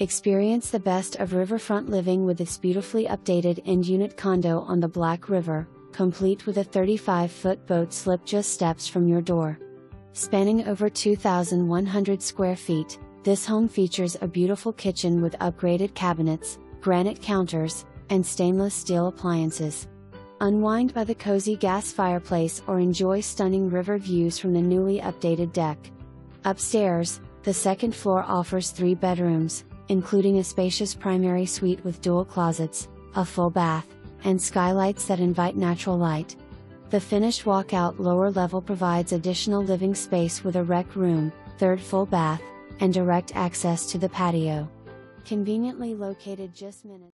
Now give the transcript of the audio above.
Experience the best of riverfront living with this beautifully updated end unit condo on the Black River, complete with a 35 foot boat slip just steps from your door. Spanning over 2,100 square feet, this home features a beautiful kitchen with upgraded cabinets, granite counters, and stainless steel appliances. Unwind by the cozy gas fireplace or enjoy stunning river views from the newly updated deck. Upstairs, the second floor offers three bedrooms, including a spacious primary suite with dual closets, a full bath, and skylights that invite natural light. The finished walkout lower level provides additional living space with a rec room, third full bath, and direct access to the patio. Conveniently located just minutes